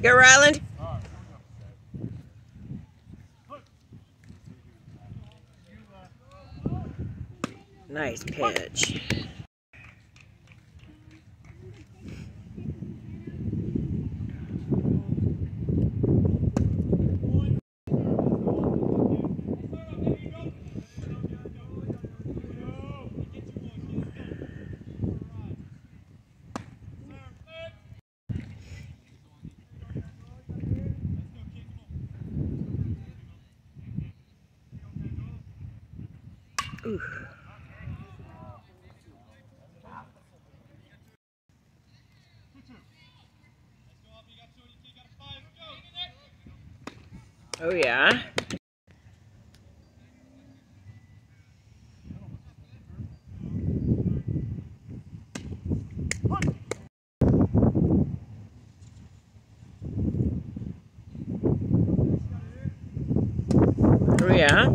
Let's go, Ryland. Nice pitch. Oh yeah. Oh yeah.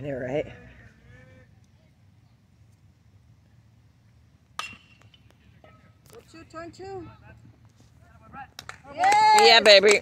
I know, right? What's your turn too? Yeah, baby.